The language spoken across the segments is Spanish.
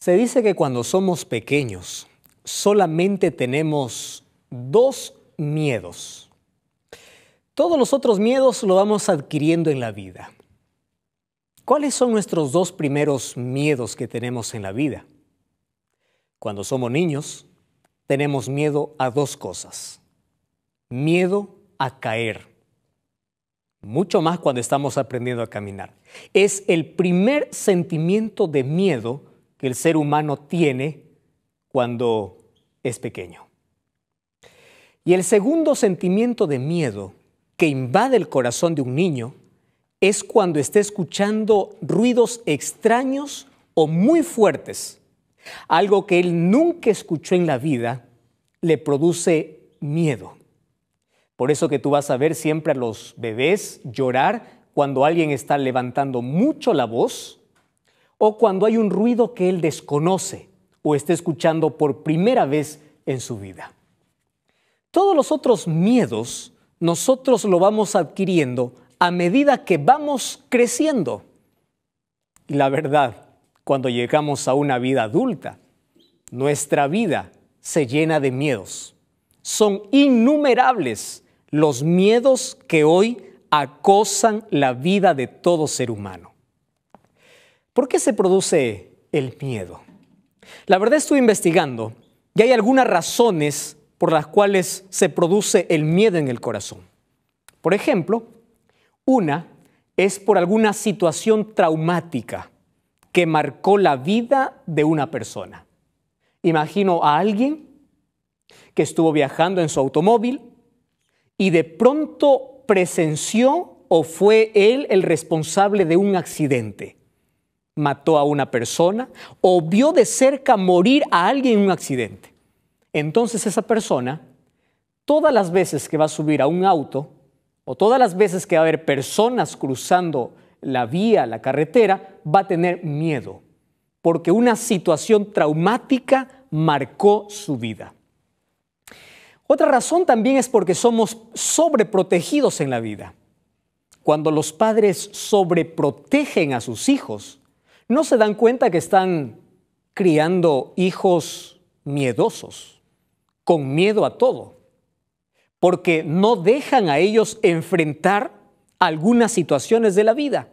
Se dice que cuando somos pequeños solamente tenemos dos miedos. Todos los otros miedos lo vamos adquiriendo en la vida. ¿Cuáles son nuestros dos primeros miedos que tenemos en la vida? Cuando somos niños, tenemos miedo a dos cosas. Miedo a caer. Mucho más cuando estamos aprendiendo a caminar. Es el primer sentimiento de miedo que el ser humano tiene cuando es pequeño. Y el segundo sentimiento de miedo que invade el corazón de un niño es cuando está escuchando ruidos extraños o muy fuertes. Algo que él nunca escuchó en la vida le produce miedo. Por eso que tú vas a ver siempre a los bebés llorar cuando alguien está levantando mucho la voz o cuando hay un ruido que él desconoce o está escuchando por primera vez en su vida. Todos los otros miedos nosotros lo vamos adquiriendo a medida que vamos creciendo. Y la verdad, cuando llegamos a una vida adulta, nuestra vida se llena de miedos. Son innumerables los miedos que hoy acosan la vida de todo ser humano. ¿Por qué se produce el miedo? La verdad estoy investigando y hay algunas razones por las cuales se produce el miedo en el corazón. Por ejemplo, una es por alguna situación traumática que marcó la vida de una persona. Imagino a alguien que estuvo viajando en su automóvil y de pronto presenció o fue él el responsable de un accidente mató a una persona o vio de cerca morir a alguien en un accidente. Entonces esa persona, todas las veces que va a subir a un auto o todas las veces que va a haber personas cruzando la vía, la carretera, va a tener miedo, porque una situación traumática marcó su vida. Otra razón también es porque somos sobreprotegidos en la vida. Cuando los padres sobreprotegen a sus hijos, no se dan cuenta que están criando hijos miedosos, con miedo a todo, porque no dejan a ellos enfrentar algunas situaciones de la vida,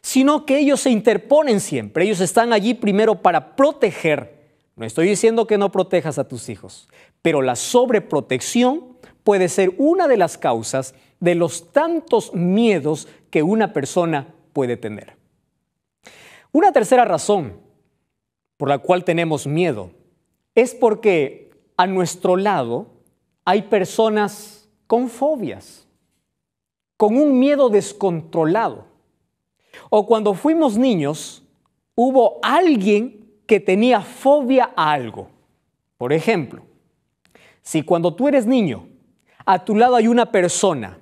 sino que ellos se interponen siempre, ellos están allí primero para proteger. No estoy diciendo que no protejas a tus hijos, pero la sobreprotección puede ser una de las causas de los tantos miedos que una persona puede tener. Una tercera razón por la cual tenemos miedo es porque a nuestro lado hay personas con fobias, con un miedo descontrolado. O cuando fuimos niños, hubo alguien que tenía fobia a algo. Por ejemplo, si cuando tú eres niño, a tu lado hay una persona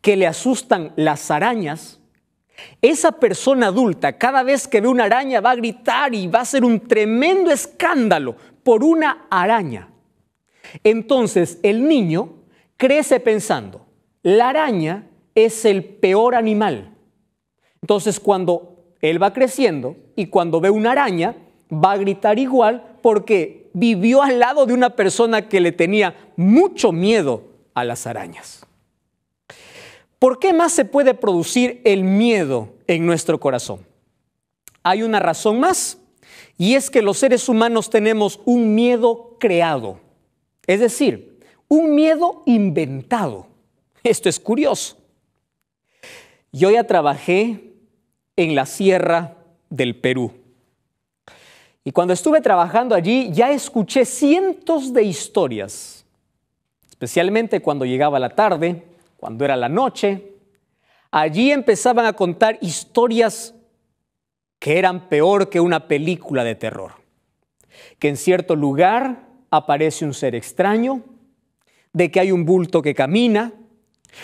que le asustan las arañas, esa persona adulta, cada vez que ve una araña, va a gritar y va a hacer un tremendo escándalo por una araña. Entonces el niño crece pensando, la araña es el peor animal. Entonces cuando él va creciendo y cuando ve una araña, va a gritar igual porque vivió al lado de una persona que le tenía mucho miedo a las arañas. ¿Por qué más se puede producir el miedo en nuestro corazón? Hay una razón más, y es que los seres humanos tenemos un miedo creado, es decir, un miedo inventado. Esto es curioso. Yo ya trabajé en la sierra del Perú. Y cuando estuve trabajando allí ya escuché cientos de historias, especialmente cuando llegaba la tarde cuando era la noche, allí empezaban a contar historias que eran peor que una película de terror. Que en cierto lugar aparece un ser extraño, de que hay un bulto que camina,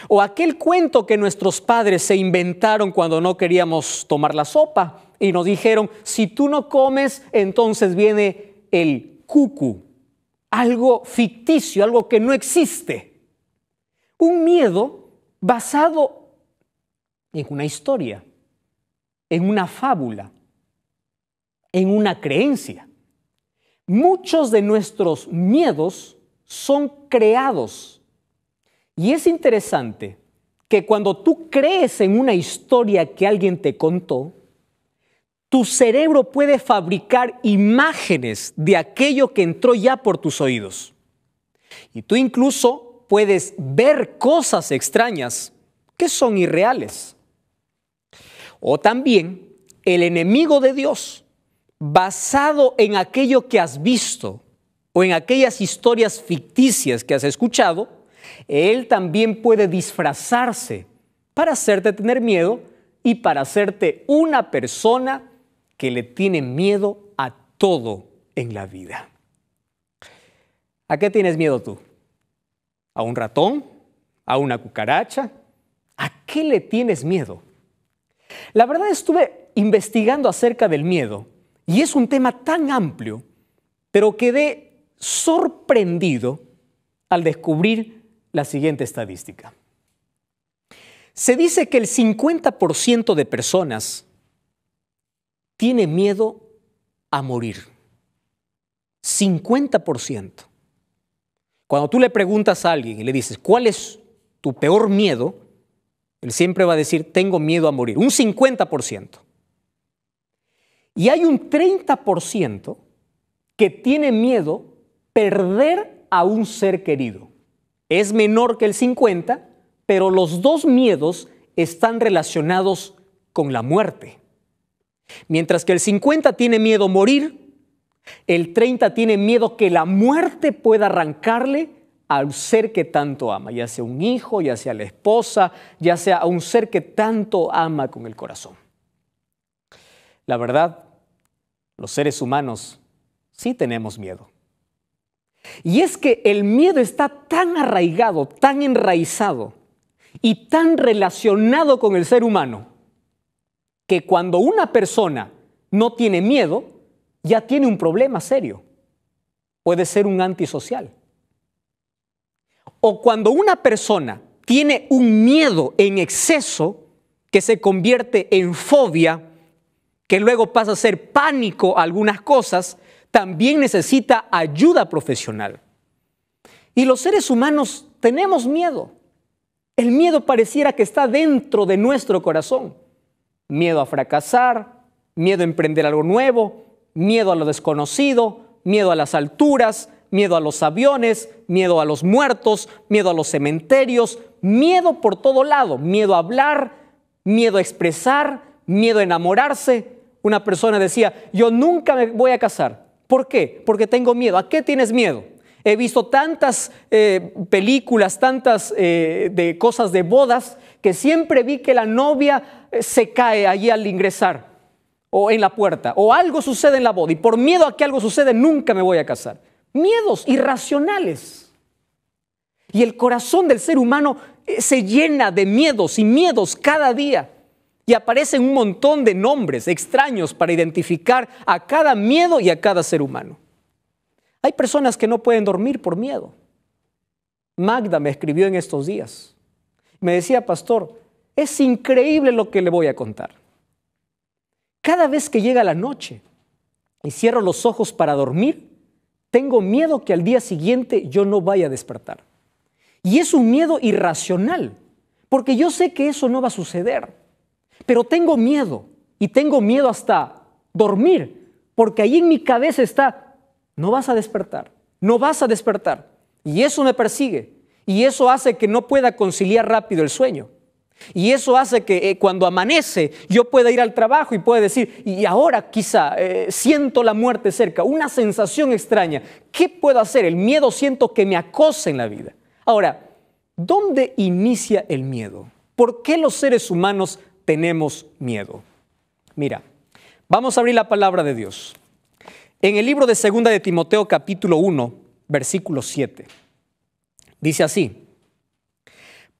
o aquel cuento que nuestros padres se inventaron cuando no queríamos tomar la sopa y nos dijeron, si tú no comes, entonces viene el cucu, algo ficticio, algo que no existe. Un miedo basado en una historia, en una fábula, en una creencia. Muchos de nuestros miedos son creados. Y es interesante que cuando tú crees en una historia que alguien te contó, tu cerebro puede fabricar imágenes de aquello que entró ya por tus oídos. Y tú incluso puedes ver cosas extrañas que son irreales. O también el enemigo de Dios, basado en aquello que has visto o en aquellas historias ficticias que has escuchado, él también puede disfrazarse para hacerte tener miedo y para hacerte una persona que le tiene miedo a todo en la vida. ¿A qué tienes miedo tú? ¿A un ratón? ¿A una cucaracha? ¿A qué le tienes miedo? La verdad estuve investigando acerca del miedo y es un tema tan amplio, pero quedé sorprendido al descubrir la siguiente estadística. Se dice que el 50% de personas tiene miedo a morir. 50%. Cuando tú le preguntas a alguien y le dices, ¿cuál es tu peor miedo? Él siempre va a decir, tengo miedo a morir. Un 50%. Y hay un 30% que tiene miedo perder a un ser querido. Es menor que el 50, pero los dos miedos están relacionados con la muerte. Mientras que el 50 tiene miedo a morir, el 30 tiene miedo que la muerte pueda arrancarle al ser que tanto ama, ya sea un hijo, ya sea la esposa, ya sea a un ser que tanto ama con el corazón. La verdad, los seres humanos sí tenemos miedo. Y es que el miedo está tan arraigado, tan enraizado y tan relacionado con el ser humano que cuando una persona no tiene miedo, ya tiene un problema serio. Puede ser un antisocial. O cuando una persona tiene un miedo en exceso que se convierte en fobia, que luego pasa a ser pánico a algunas cosas, también necesita ayuda profesional. Y los seres humanos tenemos miedo. El miedo pareciera que está dentro de nuestro corazón miedo a fracasar, miedo a emprender algo nuevo, miedo a lo desconocido, miedo a las alturas, miedo a los aviones, miedo a los muertos, miedo a los cementerios, miedo por todo lado, miedo a hablar, miedo a expresar, miedo a enamorarse. Una persona decía, yo nunca me voy a casar. ¿Por qué? Porque tengo miedo. ¿A qué tienes miedo? He visto tantas eh, películas, tantas eh, de cosas de bodas, que siempre vi que la novia se cae allí al ingresar o en la puerta o algo sucede en la boda y por miedo a que algo suceda nunca me voy a casar. Miedos irracionales. Y el corazón del ser humano eh, se llena de miedos y miedos cada día. Y aparecen un montón de nombres extraños para identificar a cada miedo y a cada ser humano. Hay personas que no pueden dormir por miedo. Magda me escribió en estos días. Me decía, pastor, es increíble lo que le voy a contar. Cada vez que llega la noche y cierro los ojos para dormir, tengo miedo que al día siguiente yo no vaya a despertar. Y es un miedo irracional, porque yo sé que eso no va a suceder. Pero tengo miedo y tengo miedo hasta dormir, porque ahí en mi cabeza está, no vas a despertar, no vas a despertar. Y eso me persigue. Y eso hace que no pueda conciliar rápido el sueño. Y eso hace que eh, cuando amanece yo pueda ir al trabajo y pueda decir, y ahora quizá eh, siento la muerte cerca, una sensación extraña. ¿Qué puedo hacer? El miedo siento que me acosa en la vida. Ahora, ¿dónde inicia el miedo? ¿Por qué los seres humanos tenemos miedo? Mira, vamos a abrir la palabra de Dios. En el libro de Segunda de Timoteo capítulo 1, versículo 7. Dice así,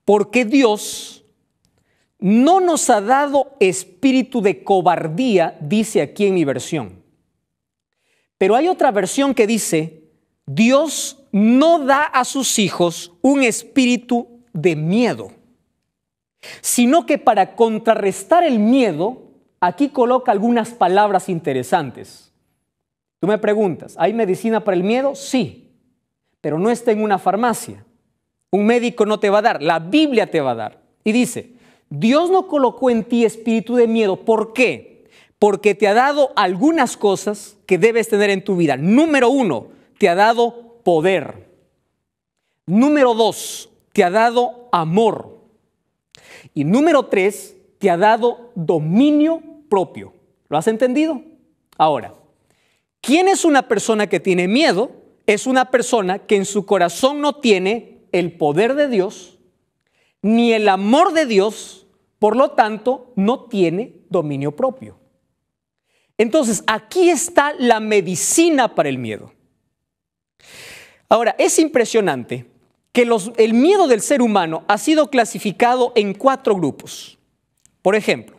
porque Dios no nos ha dado espíritu de cobardía, dice aquí en mi versión. Pero hay otra versión que dice, Dios no da a sus hijos un espíritu de miedo, sino que para contrarrestar el miedo, aquí coloca algunas palabras interesantes. Tú me preguntas, ¿hay medicina para el miedo? Sí, pero no está en una farmacia. Un médico no te va a dar, la Biblia te va a dar. Y dice, Dios no colocó en ti espíritu de miedo. ¿Por qué? Porque te ha dado algunas cosas que debes tener en tu vida. Número uno, te ha dado poder. Número dos, te ha dado amor. Y número tres, te ha dado dominio propio. ¿Lo has entendido? Ahora, ¿quién es una persona que tiene miedo? Es una persona que en su corazón no tiene el poder de Dios, ni el amor de Dios, por lo tanto, no tiene dominio propio. Entonces, aquí está la medicina para el miedo. Ahora, es impresionante que el miedo del ser humano ha sido clasificado en cuatro grupos. Por ejemplo,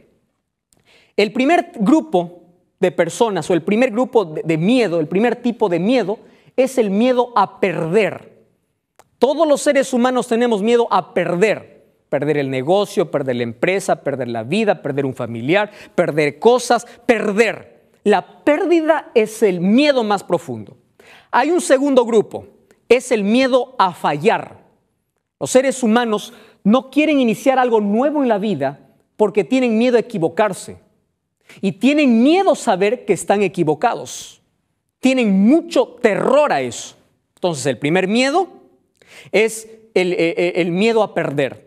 el primer grupo de personas o el primer grupo de miedo, el primer tipo de miedo, es el miedo a perder. Todos los seres humanos tenemos miedo a perder. Perder el negocio, perder la empresa, perder la vida, perder un familiar, perder cosas, perder. La pérdida es el miedo más profundo. Hay un segundo grupo, es el miedo a fallar. Los seres humanos no quieren iniciar algo nuevo en la vida porque tienen miedo a equivocarse y tienen miedo a saber que están equivocados. Tienen mucho terror a eso. Entonces el primer miedo es el, eh, eh, el miedo a perder.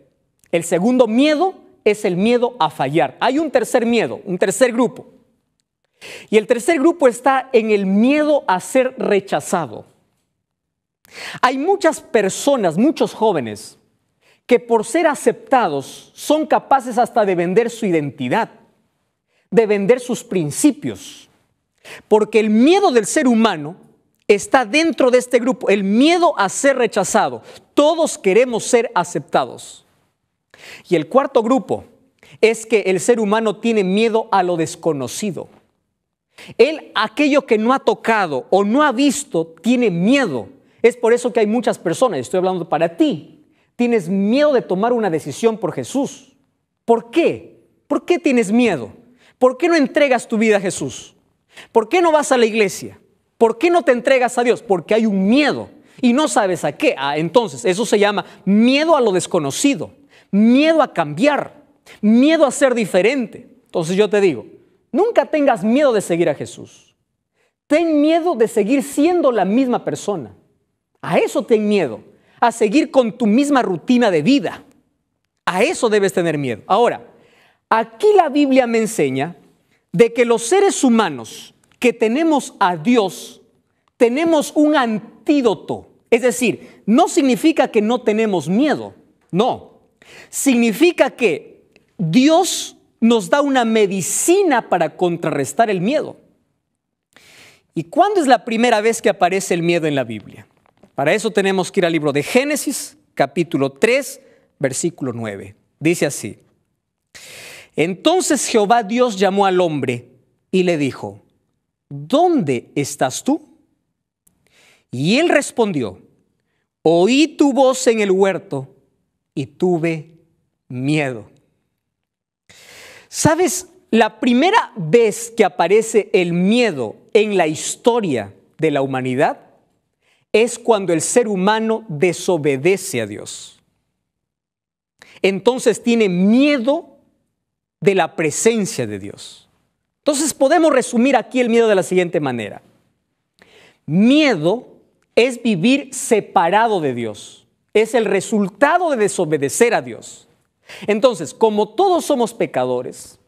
El segundo miedo es el miedo a fallar. Hay un tercer miedo, un tercer grupo. Y el tercer grupo está en el miedo a ser rechazado. Hay muchas personas, muchos jóvenes, que por ser aceptados son capaces hasta de vender su identidad, de vender sus principios. Porque el miedo del ser humano está dentro de este grupo, el miedo a ser rechazado. Todos queremos ser aceptados. Y el cuarto grupo es que el ser humano tiene miedo a lo desconocido. Él, aquello que no ha tocado o no ha visto, tiene miedo. Es por eso que hay muchas personas, estoy hablando para ti, tienes miedo de tomar una decisión por Jesús. ¿Por qué? ¿Por qué tienes miedo? ¿Por qué no entregas tu vida a Jesús? ¿Por qué no vas a la iglesia? ¿Por qué no te entregas a Dios? Porque hay un miedo y no sabes a qué. Ah, entonces, eso se llama miedo a lo desconocido, miedo a cambiar, miedo a ser diferente. Entonces yo te digo, nunca tengas miedo de seguir a Jesús. Ten miedo de seguir siendo la misma persona. A eso ten miedo, a seguir con tu misma rutina de vida. A eso debes tener miedo. Ahora, aquí la Biblia me enseña de que los seres humanos que tenemos a Dios, tenemos un antídoto. Es decir, no significa que no tenemos miedo, no. Significa que Dios nos da una medicina para contrarrestar el miedo. ¿Y cuándo es la primera vez que aparece el miedo en la Biblia? Para eso tenemos que ir al libro de Génesis, capítulo 3, versículo 9. Dice así. Entonces Jehová Dios llamó al hombre y le dijo, ¿dónde estás tú? Y él respondió, oí tu voz en el huerto y tuve miedo. ¿Sabes? La primera vez que aparece el miedo en la historia de la humanidad es cuando el ser humano desobedece a Dios. Entonces tiene miedo de la presencia de Dios. Entonces podemos resumir aquí el miedo de la siguiente manera. Miedo es vivir separado de Dios. Es el resultado de desobedecer a Dios. Entonces, como todos somos pecadores,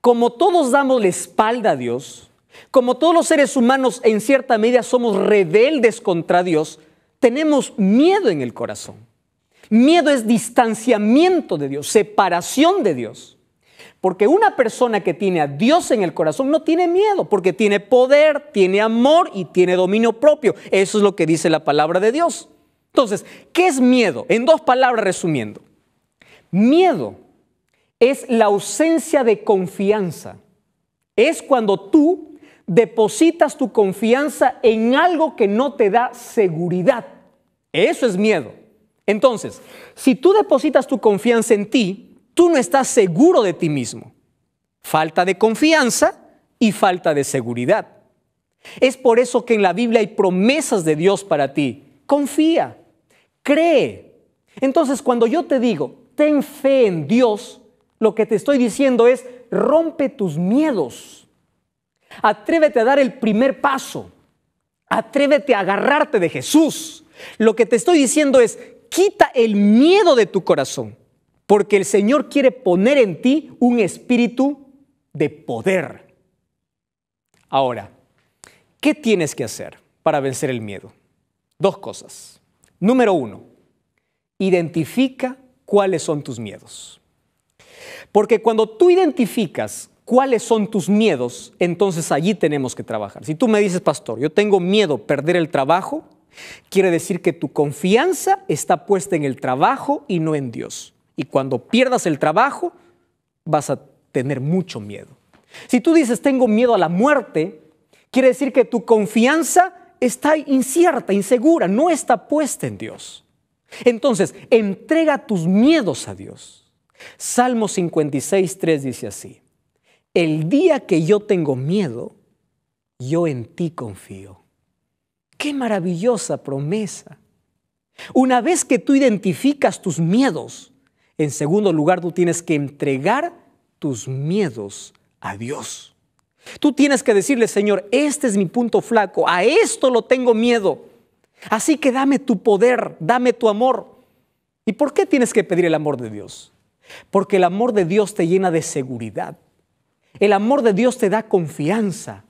como todos damos la espalda a Dios, como todos los seres humanos en cierta medida somos rebeldes contra Dios, tenemos miedo en el corazón. Miedo es distanciamiento de Dios, separación de Dios. Porque una persona que tiene a Dios en el corazón no tiene miedo, porque tiene poder, tiene amor y tiene dominio propio. Eso es lo que dice la palabra de Dios. Entonces, ¿qué es miedo? En dos palabras resumiendo. Miedo es la ausencia de confianza. Es cuando tú depositas tu confianza en algo que no te da seguridad. Eso es miedo. Entonces, si tú depositas tu confianza en ti, tú no estás seguro de ti mismo. Falta de confianza y falta de seguridad. Es por eso que en la Biblia hay promesas de Dios para ti. Confía, cree. Entonces cuando yo te digo, ten fe en Dios, lo que te estoy diciendo es, rompe tus miedos. Atrévete a dar el primer paso. Atrévete a agarrarte de Jesús. Lo que te estoy diciendo es, quita el miedo de tu corazón, porque el Señor quiere poner en ti un espíritu de poder. Ahora, ¿qué tienes que hacer para vencer el miedo? Dos cosas. Número uno, identifica cuáles son tus miedos. Porque cuando tú identificas cuáles son tus miedos, entonces allí tenemos que trabajar. Si tú me dices, pastor, yo tengo miedo perder el trabajo, quiere decir que tu confianza está puesta en el trabajo y no en Dios. Y cuando pierdas el trabajo, vas a tener mucho miedo. Si tú dices, tengo miedo a la muerte, quiere decir que tu confianza está incierta, insegura, no está puesta en Dios. Entonces, entrega tus miedos a Dios. Salmo 56, 3 dice así, el día que yo tengo miedo, yo en ti confío. Qué maravillosa promesa. Una vez que tú identificas tus miedos, en segundo lugar tú tienes que entregar tus miedos a Dios. Tú tienes que decirle, Señor, este es mi punto flaco, a esto lo tengo miedo. Así que dame tu poder, dame tu amor. ¿Y por qué tienes que pedir el amor de Dios? Porque el amor de Dios te llena de seguridad. El amor de Dios te da confianza.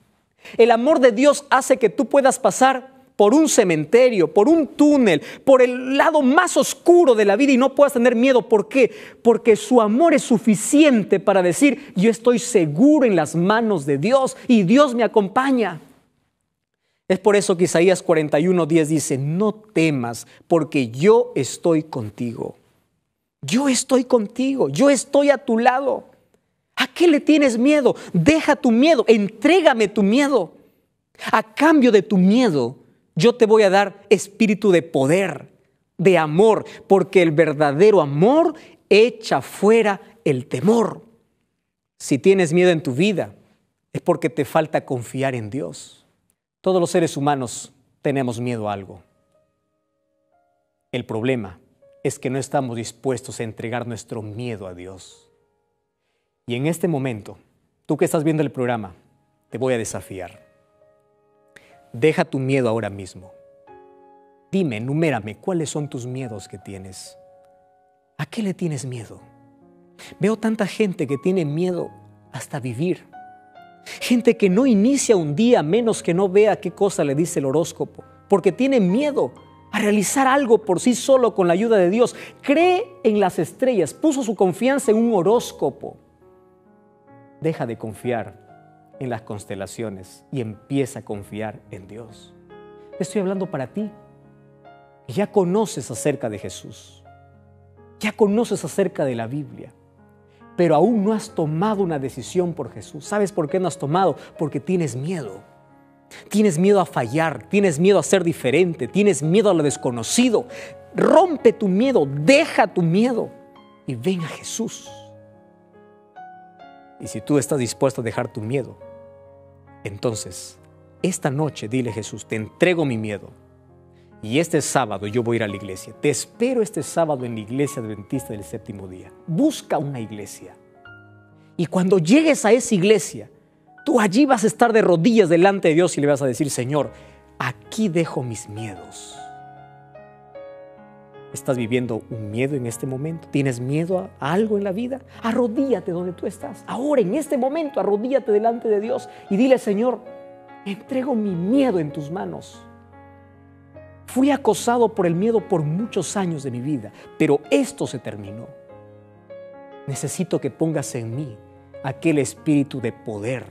El amor de Dios hace que tú puedas pasar por un cementerio, por un túnel, por el lado más oscuro de la vida y no puedas tener miedo. ¿Por qué? Porque su amor es suficiente para decir, yo estoy seguro en las manos de Dios y Dios me acompaña. Es por eso que Isaías 41:10 dice, no temas, porque yo estoy contigo. Yo estoy contigo, yo estoy a tu lado. ¿A qué le tienes miedo? Deja tu miedo, entrégame tu miedo. A cambio de tu miedo, yo te voy a dar espíritu de poder, de amor, porque el verdadero amor echa fuera el temor. Si tienes miedo en tu vida, es porque te falta confiar en Dios. Todos los seres humanos tenemos miedo a algo. El problema es que no estamos dispuestos a entregar nuestro miedo a Dios. Y en este momento, tú que estás viendo el programa, te voy a desafiar. Deja tu miedo ahora mismo. Dime, enumérame, ¿cuáles son tus miedos que tienes? ¿A qué le tienes miedo? Veo tanta gente que tiene miedo hasta vivir. Gente que no inicia un día menos que no vea qué cosa le dice el horóscopo, porque tiene miedo a realizar algo por sí solo con la ayuda de Dios. Cree en las estrellas, puso su confianza en un horóscopo. Deja de confiar en las constelaciones y empieza a confiar en Dios. Estoy hablando para ti. Ya conoces acerca de Jesús. Ya conoces acerca de la Biblia. Pero aún no has tomado una decisión por Jesús. ¿Sabes por qué no has tomado? Porque tienes miedo. Tienes miedo a fallar, tienes miedo a ser diferente, tienes miedo a lo desconocido. Rompe tu miedo, deja tu miedo y ven a Jesús. Y si tú estás dispuesto a dejar tu miedo, entonces, esta noche dile Jesús, te entrego mi miedo. Y este sábado yo voy a ir a la iglesia. Te espero este sábado en la iglesia adventista del séptimo día. Busca una iglesia. Y cuando llegues a esa iglesia, tú allí vas a estar de rodillas delante de Dios y le vas a decir, Señor, aquí dejo mis miedos. ¿Estás viviendo un miedo en este momento? ¿Tienes miedo a algo en la vida? Arrodíllate donde tú estás. Ahora, en este momento, arrodíllate delante de Dios y dile, Señor, entrego mi miedo en tus manos. Fui acosado por el miedo por muchos años de mi vida, pero esto se terminó. Necesito que pongas en mí aquel espíritu de poder,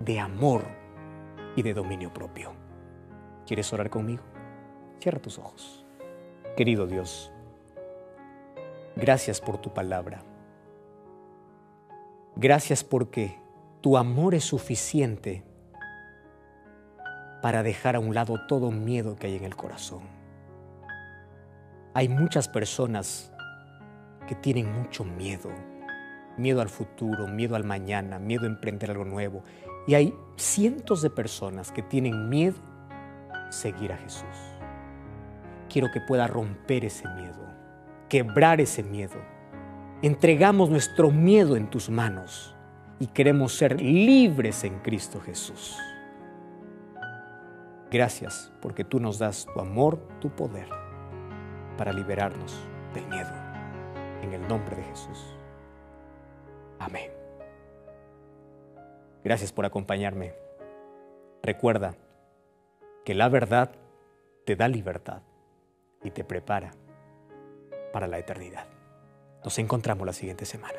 de amor y de dominio propio. ¿Quieres orar conmigo? Cierra tus ojos. Querido Dios, gracias por tu palabra. Gracias porque tu amor es suficiente para dejar a un lado todo miedo que hay en el corazón. Hay muchas personas que tienen mucho miedo, miedo al futuro, miedo al mañana, miedo a emprender algo nuevo. Y hay cientos de personas que tienen miedo a seguir a Jesús. Quiero que pueda romper ese miedo, quebrar ese miedo. Entregamos nuestro miedo en tus manos y queremos ser libres en Cristo Jesús. Gracias porque tú nos das tu amor, tu poder para liberarnos del miedo. En el nombre de Jesús. Amén. Gracias por acompañarme. Recuerda que la verdad te da libertad y te prepara para la eternidad. Nos encontramos la siguiente semana.